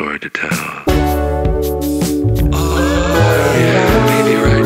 story to tell. Oh, yeah, maybe right.